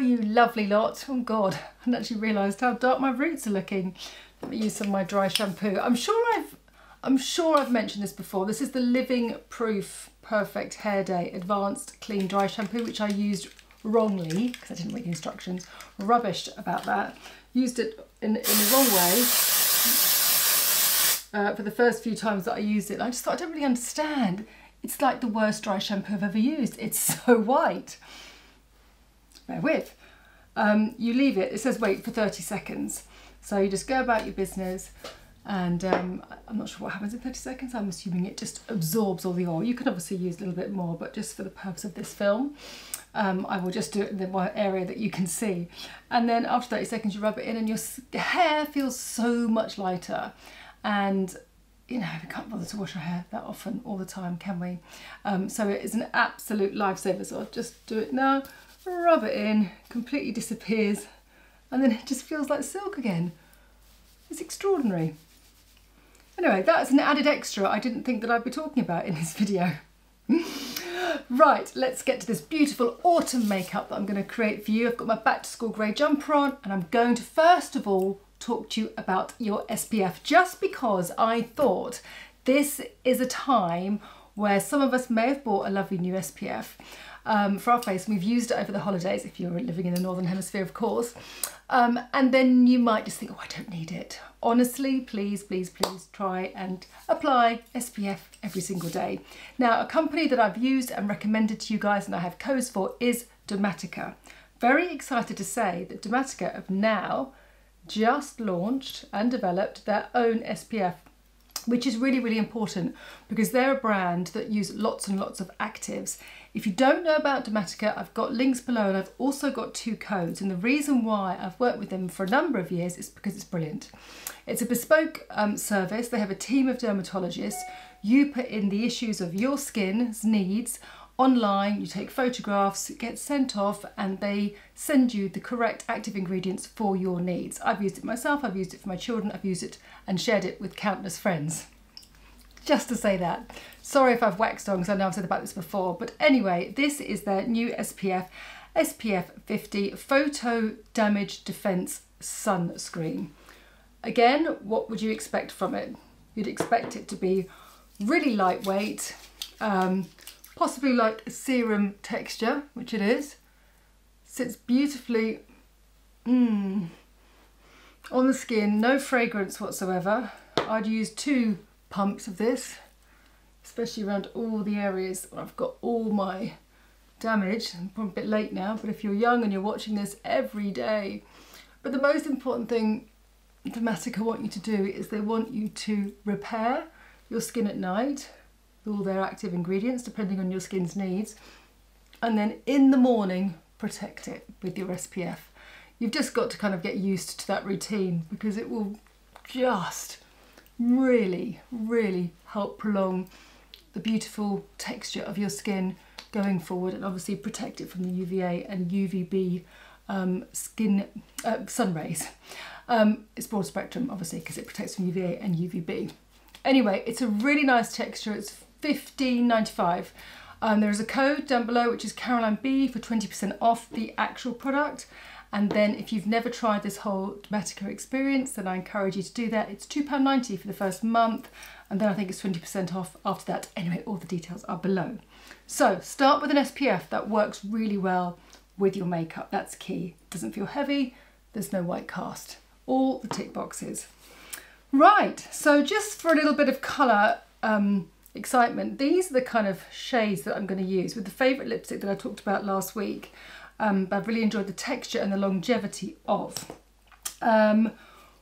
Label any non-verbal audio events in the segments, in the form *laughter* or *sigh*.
you lovely lot. Oh God, I hadn't actually realised how dark my roots are looking. Let me use some of my dry shampoo. I'm sure I've I'm sure I've mentioned this before. This is the Living Proof Perfect Hair Day Advanced Clean Dry Shampoo, which I used wrongly, because I didn't read the instructions, rubbished about that. Used it in, in the wrong way uh, for the first few times that I used it. I just thought, I don't really understand. It's like the worst dry shampoo I've ever used. It's *laughs* so white. With. Um, you leave it, it says wait for 30 seconds. So you just go about your business and um, I'm not sure what happens in 30 seconds. I'm assuming it just absorbs all the oil. You can obviously use a little bit more, but just for the purpose of this film, um, I will just do it in the area that you can see. And then after 30 seconds, you rub it in and your hair feels so much lighter. And you know, we can't bother to wash our hair that often all the time, can we? Um, so it is an absolute lifesaver. So I'll just do it now, rub it in, completely disappears, and then it just feels like silk again. It's extraordinary. Anyway, that's an added extra I didn't think that I'd be talking about in this *laughs* video. right, let's get to this beautiful autumn makeup that I'm going to create for you. I've got my back to school grey jumper on and I'm going to first of all talk to you about your SPF just because I thought this is a time where some of us may have bought a lovely new SPF um, for our face we've used it over the holidays if you're living in the Northern Hemisphere of course um, and then you might just think oh I don't need it honestly, please, please, please try and apply SPF every single day. Now, a company that I've used and recommended to you guys and I have codes for is Dermatica. Very excited to say that Dermatica have now just launched and developed their own SPF which is really, really important because they're a brand that use lots and lots of actives. If you don't know about Dermatica, I've got links below and I've also got two codes. And the reason why I've worked with them for a number of years is because it's brilliant. It's a bespoke um, service. They have a team of dermatologists. You put in the issues of your skin's needs online, you take photographs, it gets sent off and they send you the correct active ingredients for your needs. I've used it myself, I've used it for my children, I've used it and shared it with countless friends. Just to say that. Sorry if I've waxed on because I know I've said about this before, but anyway, this is their new SPF, SPF 50 Photo Damage Defense Sunscreen. Again, what would you expect from it? You'd expect it to be really lightweight, um, possibly like serum texture, which it is. Sits beautifully mm, on the skin, no fragrance whatsoever. I'd use two pumps of this, especially around all the areas where I've got all my damage. I'm a bit late now, but if you're young and you're watching this every day. But the most important thing Dermatica want you to do is they want you to repair your skin at night with all their active ingredients depending on your skin's needs and then in the morning protect it with your SPF. You've just got to kind of get used to that routine because it will just really, really help prolong the beautiful texture of your skin going forward and obviously protect it from the UVA and UVB um, skin uh, sun rays. Um, it's broad spectrum obviously because it protects from UVA and UVB. Anyway, it's a really nice texture. It's 15.95. Um, there is a code down below which is Caroline B for 20% off the actual product. And then if you've never tried this whole Dermatica experience, then I encourage you to do that. It's £2.90 for the first month, and then I think it's 20% off after that. Anyway, all the details are below. So start with an SPF that works really well with your makeup. That's key. Doesn't feel heavy, there's no white cast. All the tick boxes. Right, so just for a little bit of colour, um, excitement. These are the kind of shades that I'm going to use with the favourite lipstick that I talked about last week. Um, I've really enjoyed the texture and the longevity of. Um,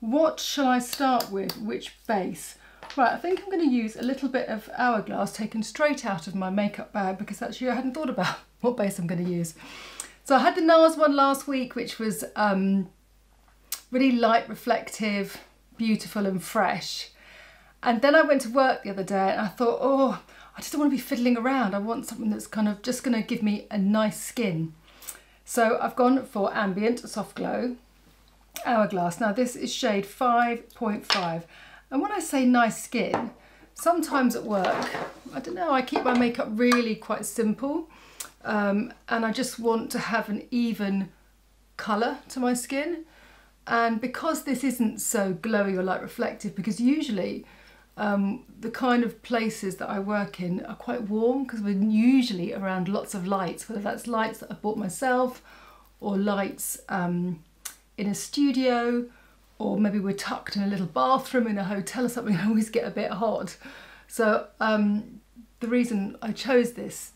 what shall I start with? Which base? Right, I think I'm going to use a little bit of Hourglass taken straight out of my makeup bag because actually I hadn't thought about *laughs* what base I'm going to use. So I had the NARS one last week which was um, really light reflective, beautiful and fresh. And then I went to work the other day and I thought, oh, I just don't want to be fiddling around. I want something that's kind of just going to give me a nice skin. So I've gone for Ambient Soft Glow Hourglass. Now this is shade 5.5. And when I say nice skin, sometimes at work, I don't know, I keep my makeup really quite simple. Um, and I just want to have an even colour to my skin. And because this isn't so glowy or light reflective, because usually um, the kind of places that I work in are quite warm because we're usually around lots of lights, whether that's lights that I bought myself or lights um, in a studio or maybe we're tucked in a little bathroom in a hotel or something, *laughs* I always get a bit hot. So um, the reason I chose this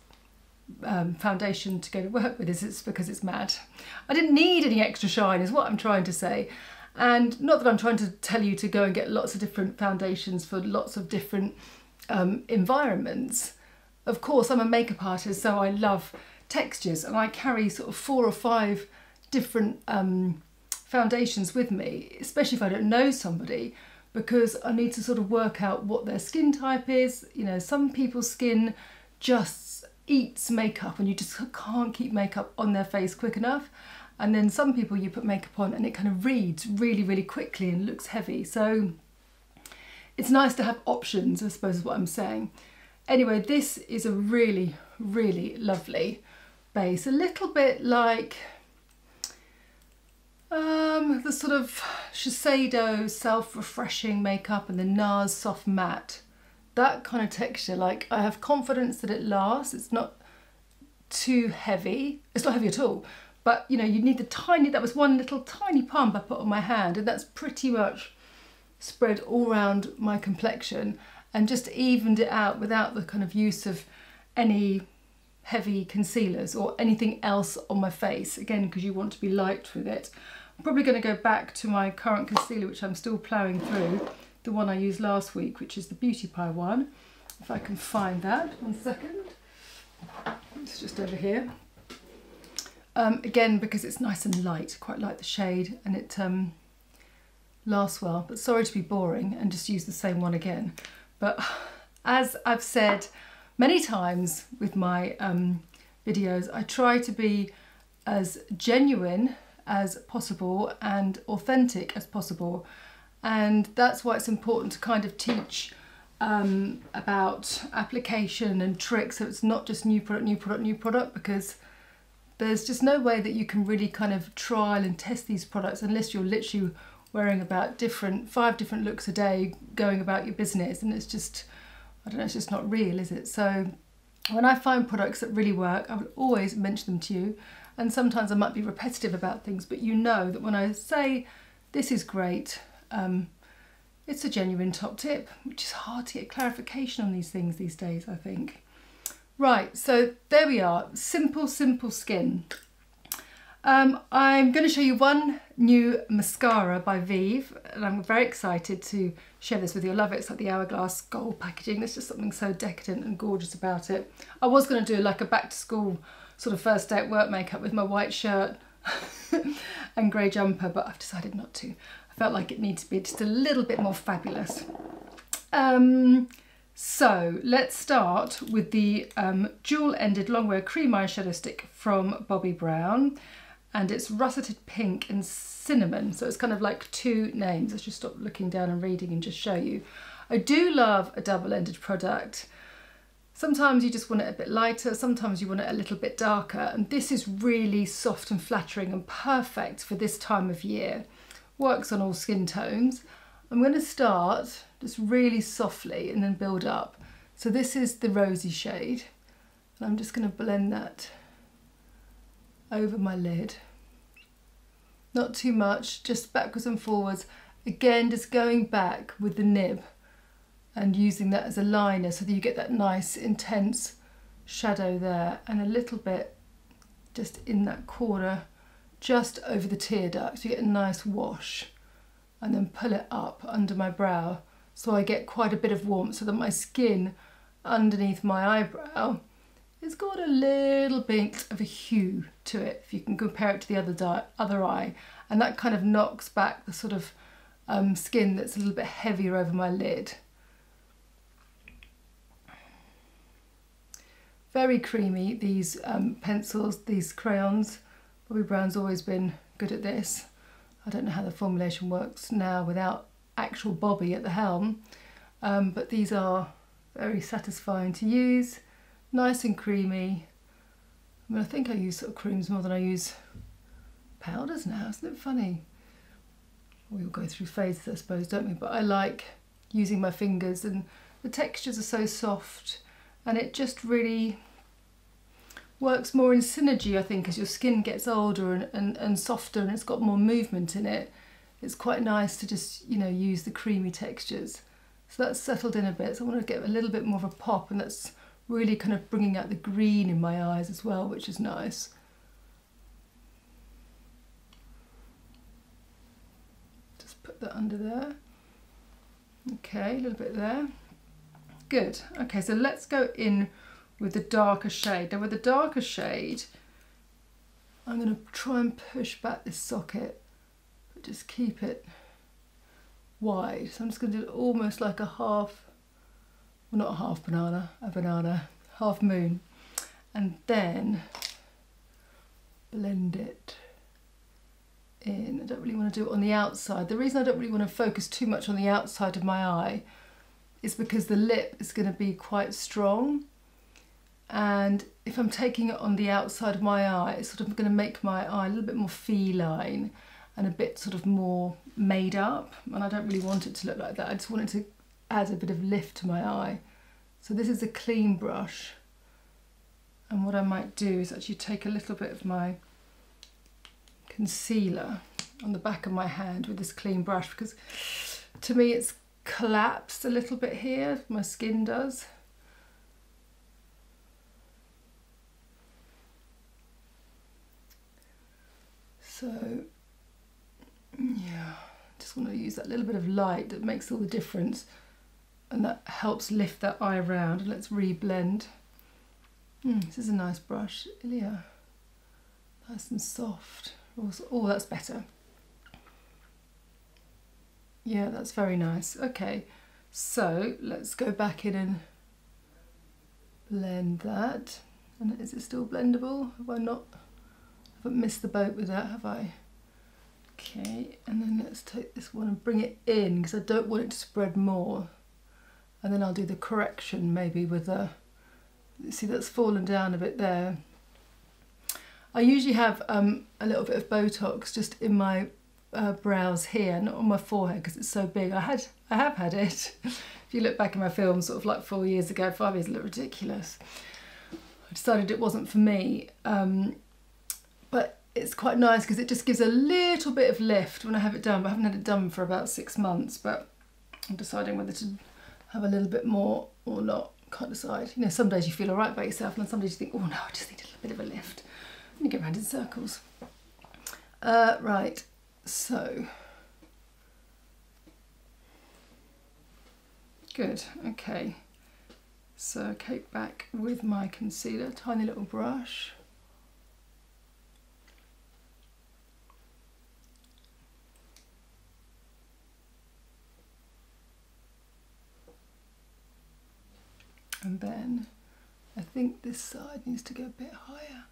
um, foundation to go to work with is it's because it's matte. I didn't need any extra shine is what I'm trying to say. And not that I'm trying to tell you to go and get lots of different foundations for lots of different um, environments. Of course, I'm a makeup artist, so I love textures and I carry sort of four or five different um, foundations with me, especially if I don't know somebody, because I need to sort of work out what their skin type is. You know, some people's skin just eats makeup and you just can't keep makeup on their face quick enough. And then some people you put makeup on and it kind of reads really, really quickly and looks heavy. So it's nice to have options, I suppose is what I'm saying. Anyway, this is a really, really lovely base. A little bit like um, the sort of Shiseido self-refreshing makeup and the NARS soft matte. That kind of texture, like I have confidence that it lasts. It's not too heavy. It's not heavy at all. But you know, you need the tiny, that was one little tiny pump I put on my hand and that's pretty much spread all around my complexion and just evened it out without the kind of use of any heavy concealers or anything else on my face again because you want to be light with it probably going to go back to my current concealer, which I'm still ploughing through, the one I used last week, which is the Beauty Pie one. If I can find that, one second. It's just over here. Um, again, because it's nice and light, quite like the shade, and it um, lasts well. But sorry to be boring and just use the same one again. But *sighs* as I've said many times with my um, videos, I try to be as genuine as possible and authentic as possible. And that's why it's important to kind of teach um, about application and tricks. So it's not just new product, new product, new product, because there's just no way that you can really kind of trial and test these products unless you're literally wearing about different, five different looks a day, going about your business. And it's just, I don't know, it's just not real, is it? So when I find products that really work, I will always mention them to you and sometimes I might be repetitive about things, but you know that when I say this is great, um, it's a genuine top tip, which is hard to get clarification on these things these days, I think. Right, so there we are, simple, simple skin. Um, I'm going to show you one new mascara by Vieve, and I'm very excited to share this with you. I love it. It's like the hourglass gold packaging. There's just something so decadent and gorgeous about it. I was going to do like a back to school sort of first day at work makeup with my white shirt *laughs* and grey jumper, but I've decided not to. I felt like it needs to be just a little bit more fabulous. Um, so let's start with the um, dual-ended longwear cream eyeshadow stick from Bobbi Brown and it's russeted pink and cinnamon so it's kind of like two names. Let's just stop looking down and reading and just show you. I do love a double-ended product Sometimes you just want it a bit lighter, sometimes you want it a little bit darker, and this is really soft and flattering and perfect for this time of year. Works on all skin tones. I'm going to start just really softly and then build up. So this is the rosy shade, and I'm just going to blend that over my lid. Not too much, just backwards and forwards. Again, just going back with the nib and using that as a liner so that you get that nice intense shadow there and a little bit just in that corner just over the tear duct so you get a nice wash and then pull it up under my brow so I get quite a bit of warmth so that my skin underneath my eyebrow has got a little bit of a hue to it if you can compare it to the other, other eye and that kind of knocks back the sort of um, skin that's a little bit heavier over my lid. Very creamy, these um, pencils, these crayons. Bobbi Brown's always been good at this. I don't know how the formulation works now without actual Bobbi at the helm, um, but these are very satisfying to use, nice and creamy. I mean, I think I use sort of creams more than I use powders now, isn't it funny? We all go through phases, I suppose, don't we? But I like using my fingers and the textures are so soft and it just really works more in synergy, I think, as your skin gets older and, and, and softer and it's got more movement in it. It's quite nice to just, you know, use the creamy textures. So that's settled in a bit. So I want to get a little bit more of a pop and that's really kind of bringing out the green in my eyes as well, which is nice. Just put that under there. Okay, a little bit there. Good. Okay, so let's go in with the darker shade. Now with the darker shade, I'm going to try and push back this socket, but just keep it wide. So I'm just going to do almost like a half, well not a half banana, a banana, half moon. And then blend it in. I don't really want to do it on the outside. The reason I don't really want to focus too much on the outside of my eye is because the lip is going to be quite strong. And if I'm taking it on the outside of my eye it's sort of going to make my eye a little bit more feline and a bit sort of more made up. And I don't really want it to look like that. I just want it to add a bit of lift to my eye. So this is a clean brush. And what I might do is actually take a little bit of my concealer on the back of my hand with this clean brush because to me it's collapsed a little bit here, my skin does. So, yeah, just want to use that little bit of light that makes all the difference and that helps lift that eye around. Let's reblend. Mm, this is a nice brush, Ilia. Nice and soft. Oh, that's better. Yeah, that's very nice. Okay, so let's go back in and blend that. And is it still blendable? Have I not, haven't missed the boat with that, have I? Okay, and then let's take this one and bring it in because I don't want it to spread more. And then I'll do the correction maybe with a, see that's fallen down a bit there. I usually have um, a little bit of Botox just in my uh, brows here, not on my forehead because it's so big. I had, I have had it. *laughs* if you look back in my film, sort of like four years ago, five years, it looked ridiculous. I decided it wasn't for me, um, but it's quite nice because it just gives a little bit of lift when I have it done. I haven't had it done for about six months, but I'm deciding whether to have a little bit more or not. Can't decide. You know, some days you feel all right about yourself, and some days you think, oh no, I just need a little bit of a lift. And you get around in circles. Uh, right, so, good, okay. So cake back with my concealer, tiny little brush. And then I think this side needs to go a bit higher.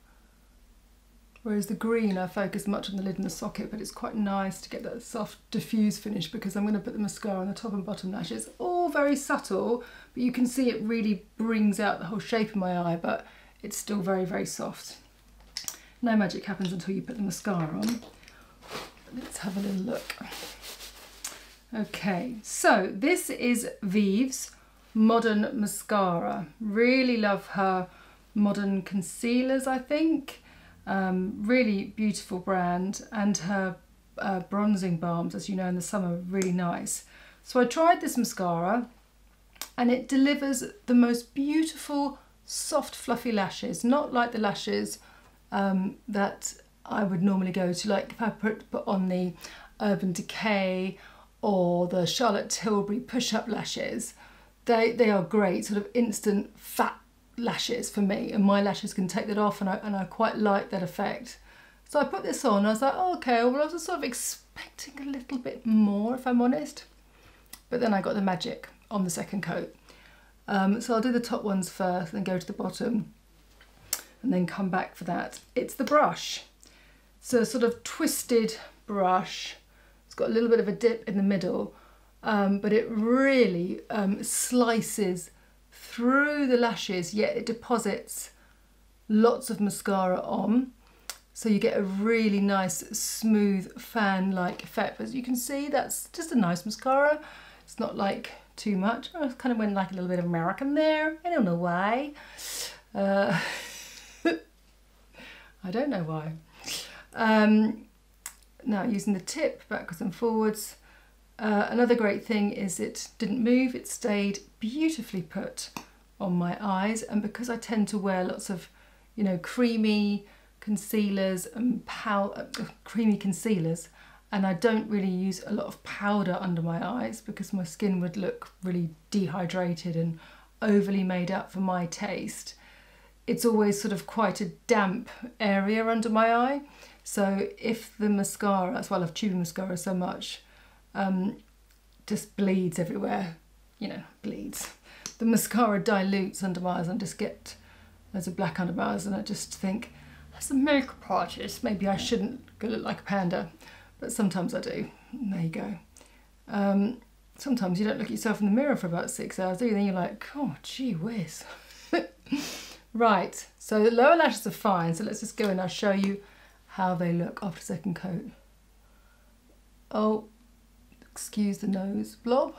Whereas the green, I focus much on the lid and the socket, but it's quite nice to get that soft diffuse finish because I'm going to put the mascara on the top and bottom lashes. All very subtle, but you can see it really brings out the whole shape of my eye, but it's still very, very soft. No magic happens until you put the mascara on. Let's have a little look. Okay, so this is Vieve's Modern Mascara. Really love her modern concealers, I think. Um, really beautiful brand and her uh, bronzing balms, as you know, in the summer, really nice. So I tried this mascara and it delivers the most beautiful, soft, fluffy lashes, not like the lashes um, that I would normally go to, like if I put, put on the Urban Decay or the Charlotte Tilbury push-up lashes. They, they are great, sort of instant fat lashes for me and my lashes can take that off and I, and I quite like that effect. So I put this on I was like, oh, okay, well I was sort of expecting a little bit more if I'm honest. But then I got the magic on the second coat. Um, so I'll do the top ones first and go to the bottom and then come back for that. It's the brush. So sort of twisted brush. It's got a little bit of a dip in the middle, um, but it really um, slices through the lashes, yet it deposits lots of mascara on. So you get a really nice smooth fan-like effect. As you can see, that's just a nice mascara. It's not like too much. I kind of went like a little bit of American there. I don't know why. Uh, *laughs* I don't know why. Um, now using the tip backwards and forwards. Uh, another great thing is it didn't move, it stayed beautifully put on my eyes and because I tend to wear lots of you know creamy concealers and pow uh, creamy concealers and I don't really use a lot of powder under my eyes because my skin would look really dehydrated and overly made up for my taste. It's always sort of quite a damp area under my eye so if the mascara, that's why I love tubing mascara so much, um, just bleeds everywhere, you know, bleeds. The mascara dilutes under my eyes and just get there's a black under my eyes and I just think, as a makeup artist, maybe I shouldn't go look like a panda, but sometimes I do. And there you go. Um, sometimes you don't look at yourself in the mirror for about six hours, do you? Then you're like, oh, gee whiz. *laughs* right, so the lower lashes are fine, so let's just go and I'll show you how they look after second coat. Oh, excuse the nose blob.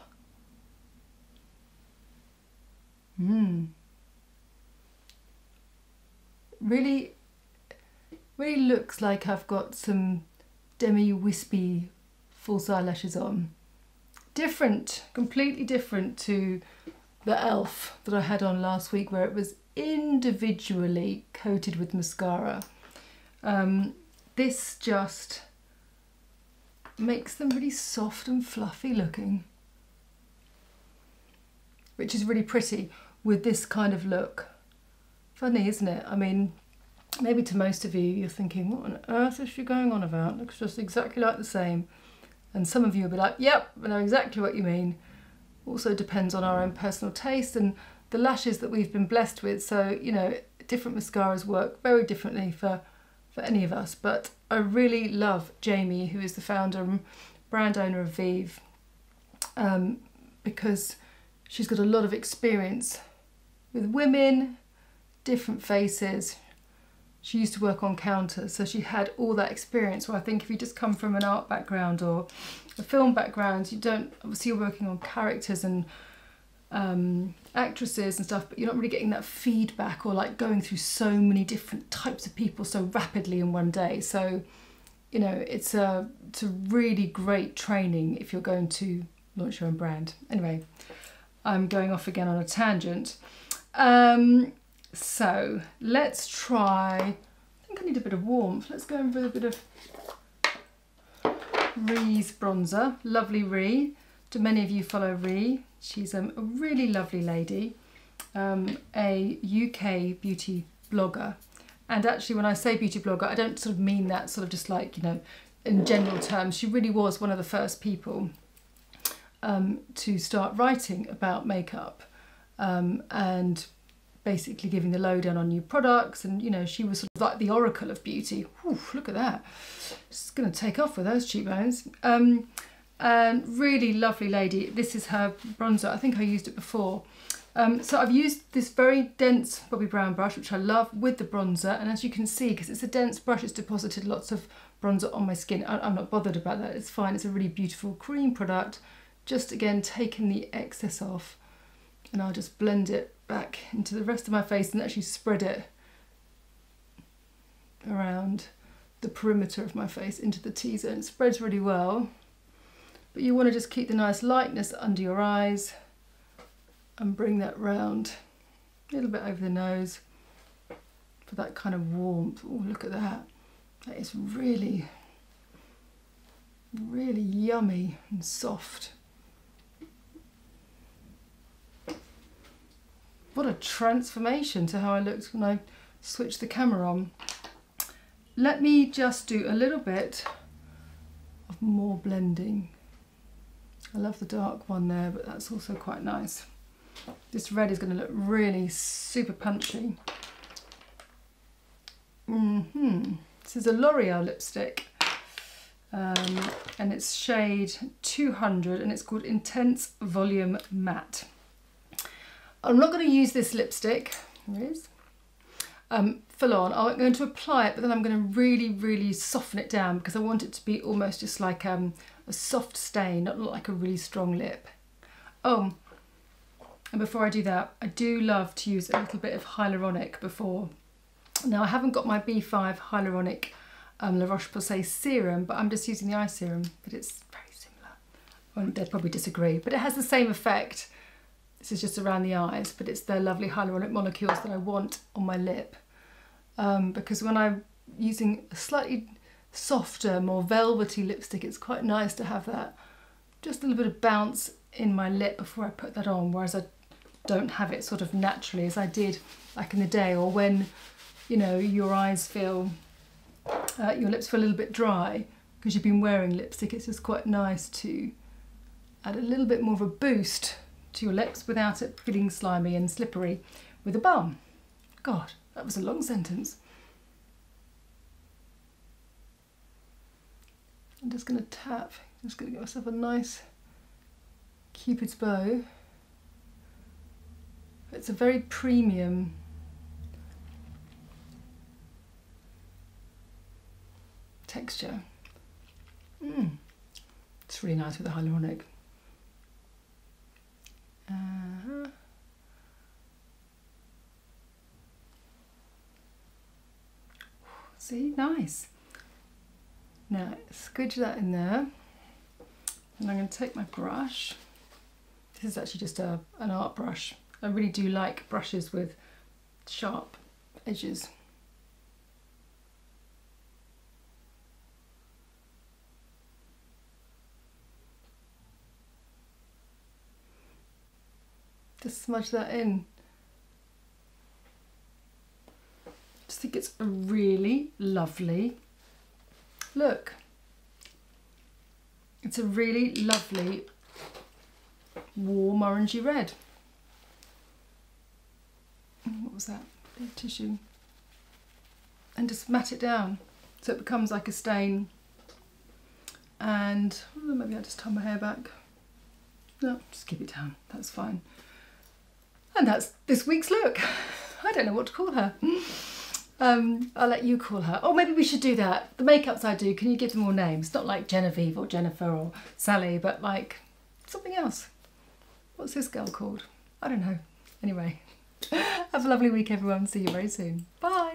Hmm. Really, really looks like I've got some demi wispy false eyelashes on. Different, completely different to the e.l.f. that I had on last week where it was individually coated with mascara. Um, this just makes them really soft and fluffy looking. Which is really pretty with this kind of look. Funny isn't it? I mean maybe to most of you you're thinking what on earth is she going on about? Looks just exactly like the same. And some of you will be like yep I know exactly what you mean. Also depends on our own personal taste and the lashes that we've been blessed with. So you know different mascaras work very differently for for any of us, but I really love Jamie, who is the founder and brand owner of Vieve, um, because she's got a lot of experience with women, different faces. She used to work on counters, so she had all that experience. Where I think if you just come from an art background or a film background, you don't, obviously you're working on characters and um, actresses and stuff, but you're not really getting that feedback or like going through so many different types of people so rapidly in one day. So, you know, it's a it's a really great training if you're going to launch your own brand. Anyway, I'm going off again on a tangent. Um, so let's try. I think I need a bit of warmth. Let's go in with a bit of Ree's bronzer. Lovely Ree. Do many of you follow Ree? She's um, a really lovely lady, um, a UK beauty blogger. And actually, when I say beauty blogger, I don't sort of mean that sort of just like, you know, in general terms. She really was one of the first people um, to start writing about makeup um, and basically giving the lowdown on new products. And, you know, she was sort of like the oracle of beauty. Whew, look at that. She's going to take off with those cheekbones. Um, and really lovely lady. This is her bronzer. I think I used it before. Um, so I've used this very dense Bobbi Brown brush, which I love, with the bronzer. And as you can see, because it's a dense brush, it's deposited lots of bronzer on my skin. I, I'm not bothered about that. It's fine. It's a really beautiful cream product. Just again, taking the excess off. And I'll just blend it back into the rest of my face and actually spread it around the perimeter of my face into the T-zone. It spreads really well but you want to just keep the nice lightness under your eyes and bring that round a little bit over the nose for that kind of warmth. Oh, look at that. That is really, really yummy and soft. What a transformation to how I looked when I switched the camera on. Let me just do a little bit of more blending. I love the dark one there, but that's also quite nice. This red is going to look really super punchy. Mm hmm This is a L'Oreal lipstick. Um, and it's shade 200 and it's called Intense Volume Matte. I'm not going to use this lipstick. Here it is. Um, full on. I'm going to apply it, but then I'm going to really, really soften it down because I want it to be almost just like um, a soft stain, not like a really strong lip. Oh, and before I do that, I do love to use a little bit of hyaluronic before. Now I haven't got my B5 hyaluronic um, La Roche-Posay serum, but I'm just using the eye serum, but it's very similar. Well, they'd probably disagree, but it has the same effect. This is just around the eyes, but it's the lovely hyaluronic molecules that I want on my lip. Um, because when I'm using a slightly softer, more velvety lipstick, it's quite nice to have that just a little bit of bounce in my lip before I put that on, whereas I don't have it sort of naturally as I did back in the day, or when you know your eyes feel, uh, your lips feel a little bit dry because you've been wearing lipstick. It's just quite nice to add a little bit more of a boost to your lips without it feeling slimy and slippery with a balm. God, that was a long sentence. I'm just going to tap, just going to get myself a nice cupid's bow. It's a very premium texture. Mm. It's really nice with the hyaluronic. Uh -huh. See, nice. Now, squidge that in there. And I'm going to take my brush. This is actually just a, an art brush. I really do like brushes with sharp edges. Just smudge that in. just think it's a really lovely look. It's a really lovely warm orangey red. What was that? tissue. And just mat it down so it becomes like a stain. And oh, maybe I'll just tie my hair back. No, just keep it down. That's fine. And that's this week's look. *laughs* I don't know what to call her. *laughs* Um, I'll let you call her. Or maybe we should do that. The makeups I do, can you give them all names? Not like Genevieve or Jennifer or Sally, but like something else. What's this girl called? I don't know. Anyway, *laughs* have a lovely week, everyone. See you very soon. Bye.